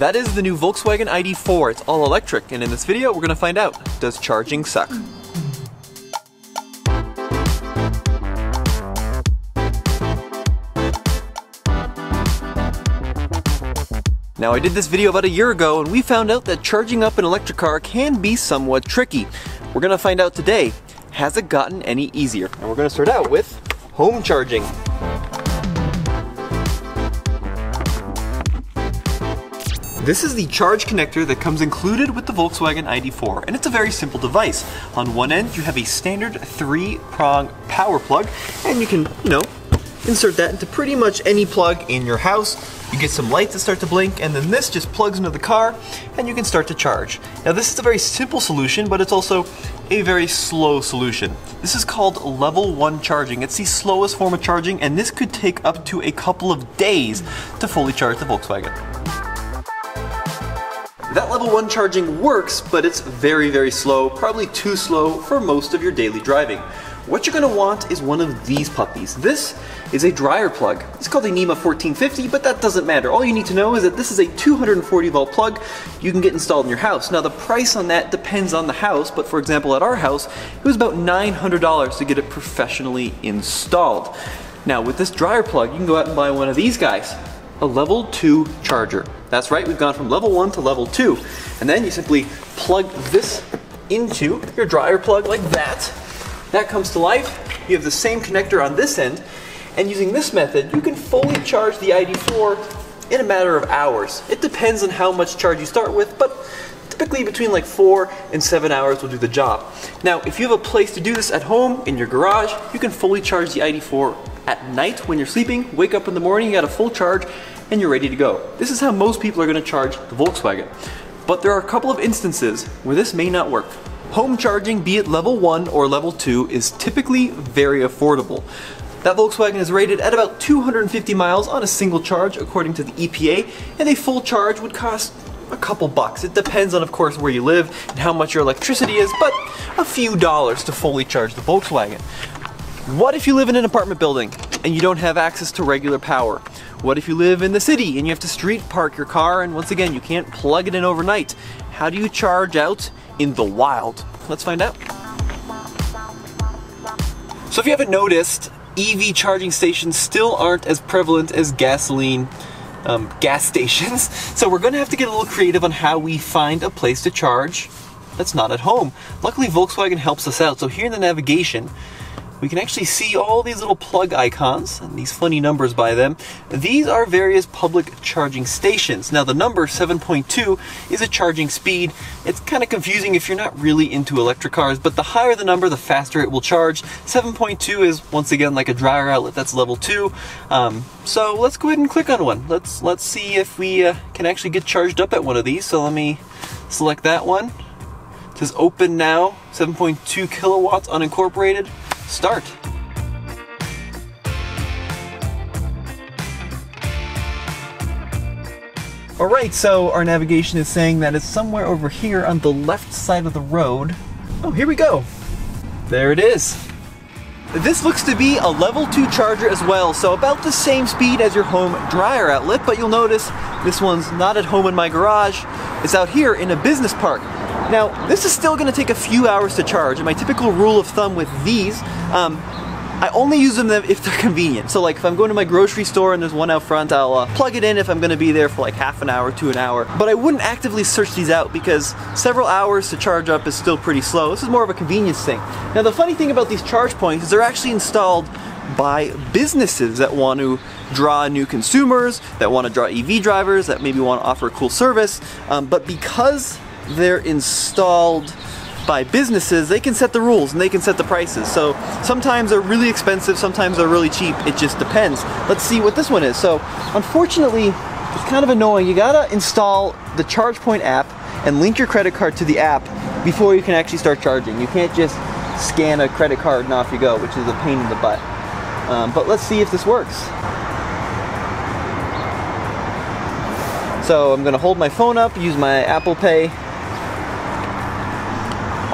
That is the new Volkswagen ID4. It's all electric, and in this video, we're gonna find out, does charging suck? Now I did this video about a year ago and we found out that charging up an electric car can be somewhat tricky. We're gonna find out today, has it gotten any easier? And we're gonna start out with home charging. This is the charge connector that comes included with the Volkswagen ID4, and it's a very simple device. On one end, you have a standard three-prong power plug, and you can, you know, insert that into pretty much any plug in your house. You get some lights that start to blink, and then this just plugs into the car, and you can start to charge. Now this is a very simple solution, but it's also a very slow solution. This is called level 1 charging. It's the slowest form of charging, and this could take up to a couple of days to fully charge the Volkswagen. That level 1 charging works, but it's very, very slow, probably too slow for most of your daily driving. What you're going to want is one of these puppies. This is a dryer plug. It's called a NEMA 1450, but that doesn't matter. All you need to know is that this is a 240 volt plug you can get installed in your house. Now the price on that depends on the house, but for example at our house, it was about $900 to get it professionally installed. Now with this dryer plug, you can go out and buy one of these guys, a level 2 charger. That's right, we've gone from level 1 to level 2. And then you simply plug this into your dryer plug like that. That comes to life. You have the same connector on this end. And using this method, you can fully charge the ID4 in a matter of hours. It depends on how much charge you start with, but typically between like four and seven hours will do the job. Now, if you have a place to do this at home, in your garage, you can fully charge the ID4 at night when you're sleeping, wake up in the morning, you got a full charge, and you're ready to go. This is how most people are gonna charge the Volkswagen. But there are a couple of instances where this may not work. Home charging, be it level 1 or level 2, is typically very affordable. That Volkswagen is rated at about 250 miles on a single charge according to the EPA, and a full charge would cost a couple bucks. It depends on, of course, where you live and how much your electricity is, but a few dollars to fully charge the Volkswagen. What if you live in an apartment building and you don't have access to regular power? What if you live in the city and you have to street park your car and once again you can't plug it in overnight? How do you charge out in the wild? Let's find out. So if you haven't noticed, EV charging stations still aren't as prevalent as gasoline um, gas stations. So we're gonna have to get a little creative on how we find a place to charge that's not at home. Luckily Volkswagen helps us out. So here in the navigation, we can actually see all these little plug icons and these funny numbers by them. These are various public charging stations. Now the number 7.2 is a charging speed. It's kind of confusing if you're not really into electric cars, but the higher the number, the faster it will charge. 7.2 is once again like a dryer outlet, that's level 2. Um, so let's go ahead and click on one. Let's, let's see if we uh, can actually get charged up at one of these. So let me select that one. It says open now, 7.2 kilowatts unincorporated start. Alright, so our navigation is saying that it's somewhere over here on the left side of the road. Oh, here we go. There it is. This looks to be a level 2 charger as well, so about the same speed as your home dryer outlet, but you'll notice this one's not at home in my garage, it's out here in a business park. Now, this is still gonna take a few hours to charge, and my typical rule of thumb with these, um, I only use them if they're convenient. So like if I'm going to my grocery store and there's one out front, I'll uh, plug it in if I'm gonna be there for like half an hour to an hour. But I wouldn't actively search these out because several hours to charge up is still pretty slow. This is more of a convenience thing. Now the funny thing about these charge points is they're actually installed by businesses that want to draw new consumers, that want to draw EV drivers, that maybe want to offer a cool service. Um, but because they're installed by businesses, they can set the rules and they can set the prices. So sometimes they're really expensive, sometimes they're really cheap. It just depends. Let's see what this one is. So unfortunately, it's kind of annoying. You gotta install the ChargePoint app and link your credit card to the app before you can actually start charging. You can't just scan a credit card and off you go, which is a pain in the butt. Um, but let's see if this works. So I'm gonna hold my phone up, use my Apple Pay,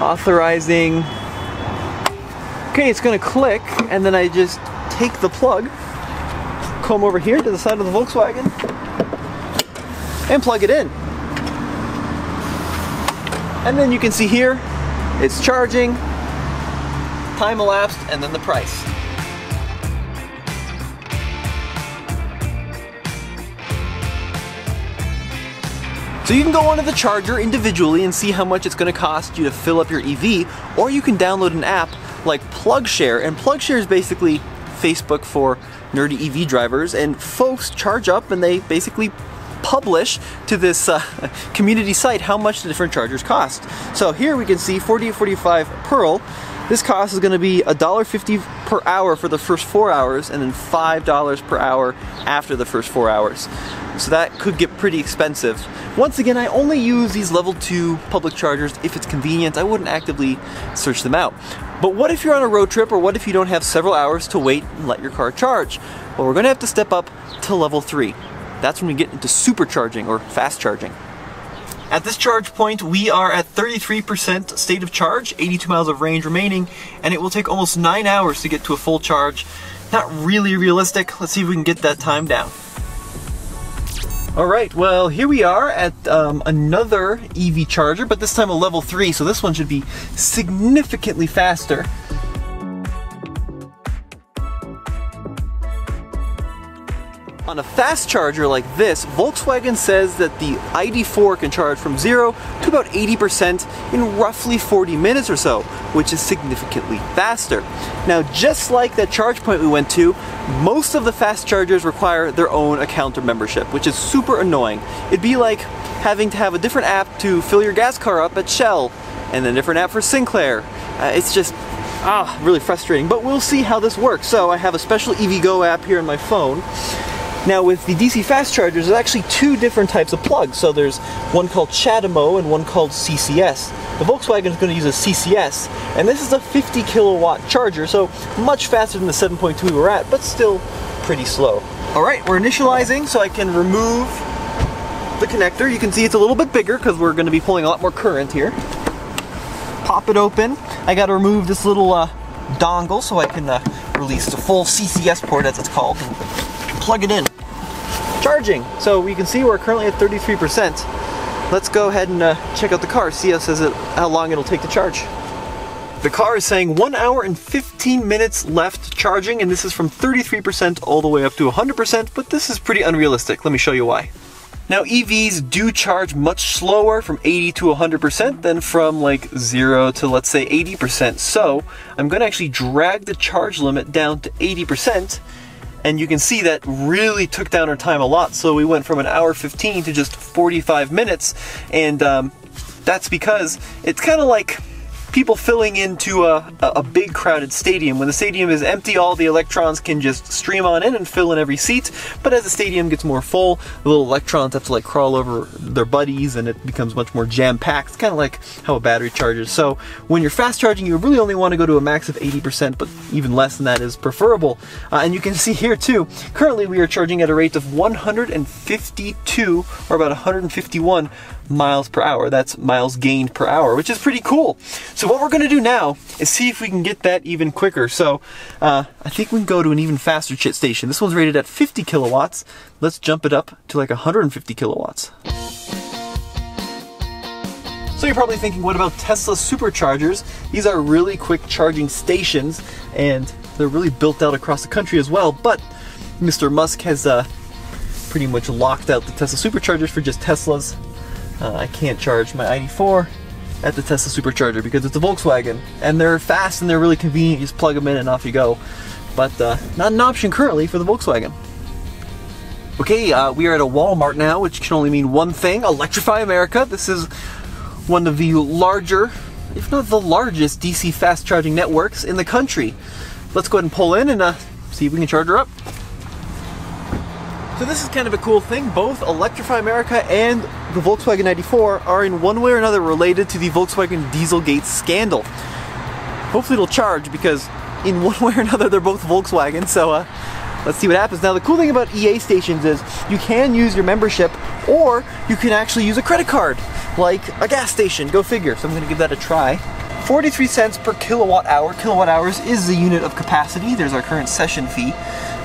authorizing. Okay, it's gonna click, and then I just take the plug, come over here to the side of the Volkswagen, and plug it in. And then you can see here, it's charging, time elapsed, and then the price. So you can go onto the charger individually and see how much it's going to cost you to fill up your EV, or you can download an app like PlugShare, and PlugShare is basically Facebook for nerdy EV drivers, and folks charge up and they basically publish to this uh, community site how much the different chargers cost. So here we can see 4845 Pearl. This cost is going to be $1.50 per hour for the first four hours and then $5 per hour after the first four hours. So that could get pretty expensive. Once again, I only use these level 2 public chargers if it's convenient. I wouldn't actively search them out. But what if you're on a road trip or what if you don't have several hours to wait and let your car charge? Well, we're going to have to step up to level 3. That's when we get into supercharging or fast charging. At this charge point, we are at 33% state of charge, 82 miles of range remaining, and it will take almost 9 hours to get to a full charge. Not really realistic. Let's see if we can get that time down. All right, well, here we are at um, another EV charger, but this time a level 3, so this one should be significantly faster. On a fast charger like this, Volkswagen says that the ID4 can charge from 0 to about 80% in roughly 40 minutes or so, which is significantly faster. Now, just like that charge point we went to, most of the fast chargers require their own account or membership, which is super annoying. It'd be like having to have a different app to fill your gas car up at Shell, and a different app for Sinclair. Uh, it's just ah, really frustrating, but we'll see how this works. So I have a special EVgo app here on my phone. Now with the DC fast chargers, there's actually two different types of plugs. So there's one called CHAdeMO and one called CCS. The Volkswagen is going to use a CCS, and this is a 50 kilowatt charger, so much faster than the 7.2 we were at, but still pretty slow. All right, we're initializing, so I can remove the connector. You can see it's a little bit bigger because we're going to be pulling a lot more current here. Pop it open. I got to remove this little uh, dongle so I can uh, release the full CCS port, as it's called, plug it in charging. So we can see we're currently at 33%. Let's go ahead and uh, check out the car, see how, says it, how long it'll take to charge. The car is saying 1 hour and 15 minutes left charging, and this is from 33% all the way up to 100%, but this is pretty unrealistic. Let me show you why. Now EVs do charge much slower from 80 to 100% than from like 0 to let's say 80%. So I'm going to actually drag the charge limit down to 80% and you can see that really took down our time a lot. So we went from an hour 15 to just 45 minutes, and um, that's because it's kind of like people filling into a, a big crowded stadium. When the stadium is empty, all the electrons can just stream on in and fill in every seat. But as the stadium gets more full, the little electrons have to like crawl over their buddies and it becomes much more jam packed. It's kind of like how a battery charges. So when you're fast charging, you really only want to go to a max of 80%, but even less than that is preferable. Uh, and you can see here too, currently we are charging at a rate of 152 or about 151 miles per hour. That's miles gained per hour, which is pretty cool. So what we're gonna do now is see if we can get that even quicker. So uh, I think we can go to an even faster chit station. This one's rated at 50 kilowatts. Let's jump it up to like 150 kilowatts. So you're probably thinking, what about Tesla superchargers? These are really quick charging stations and they're really built out across the country as well. But Mr. Musk has uh, pretty much locked out the Tesla superchargers for just Teslas uh, I can't charge my ID4 at the Tesla supercharger because it's a Volkswagen and they're fast and they're really convenient. You just plug them in and off you go. But uh, not an option currently for the Volkswagen. Okay, uh, we are at a Walmart now, which can only mean one thing, Electrify America. This is one of the larger, if not the largest, DC fast charging networks in the country. Let's go ahead and pull in and uh, see if we can charge her up. So this is kind of a cool thing. Both Electrify America and the Volkswagen ID4 are in one way or another related to the Volkswagen Dieselgate scandal. Hopefully it'll charge because in one way or another they're both Volkswagen. So uh, let's see what happens. Now the cool thing about EA stations is you can use your membership or you can actually use a credit card like a gas station. Go figure. So I'm going to give that a try. 43 cents per kilowatt hour. Kilowatt hours is the unit of capacity. There's our current session fee.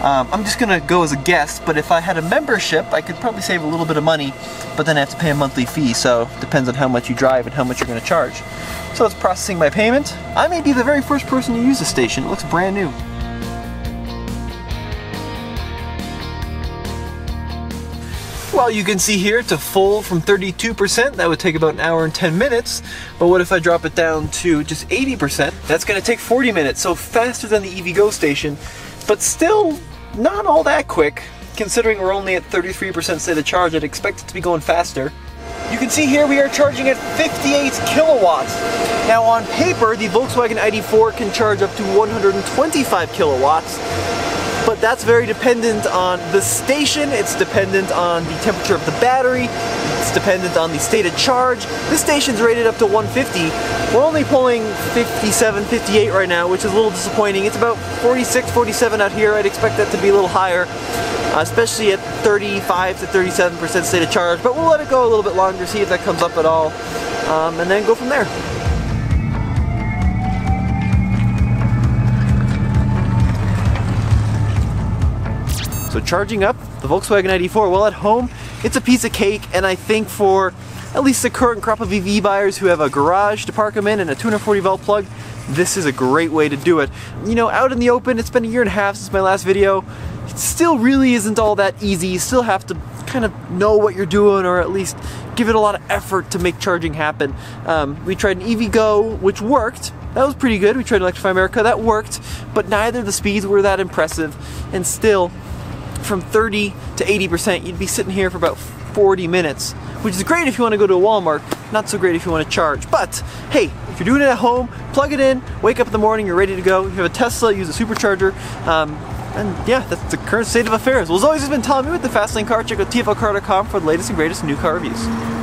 Um, I'm just gonna go as a guest, but if I had a membership, I could probably save a little bit of money, but then I have to pay a monthly fee, so it depends on how much you drive and how much you're gonna charge. So it's processing my payment. I may be the very first person to use the station. It looks brand new. Well, you can see here to full from 32%, that would take about an hour and 10 minutes. But what if I drop it down to just 80%? That's gonna take 40 minutes, so faster than the EVgo station, but still not all that quick. Considering we're only at 33% state of charge, I'd expect it to be going faster. You can see here we are charging at 58 kilowatts. Now on paper, the Volkswagen ID4 can charge up to 125 kilowatts, but that's very dependent on the station, it's dependent on the temperature of the battery, it's dependent on the state of charge. This station's rated up to 150. We're only pulling 57, 58 right now, which is a little disappointing. It's about 46, 47 out here. I'd expect that to be a little higher, uh, especially at 35 to 37% state of charge, but we'll let it go a little bit longer, see if that comes up at all, um, and then go from there. So charging up the Volkswagen ID4, well at home, it's a piece of cake and I think for at least the current crop of EV buyers who have a garage to park them in and a 240 volt plug, this is a great way to do it. You know, out in the open, it's been a year and a half since my last video. It still really isn't all that easy. You still have to kind of know what you're doing or at least give it a lot of effort to make charging happen. Um, we tried an EVgo, which worked. That was pretty good. We tried Electrify America, that worked, but neither the speeds were that impressive. And still, from 30 to 80%, you'd be sitting here for about 40 minutes, which is great if you want to go to a Walmart, not so great if you want to charge. But hey, if you're doing it at home, plug it in, wake up in the morning, you're ready to go. If you have a Tesla, use a supercharger. Um, and yeah, that's the current state of affairs. Well, as always, has been Tommy with the Fast Lane Car. Check out tflcar.com for the latest and greatest new car reviews.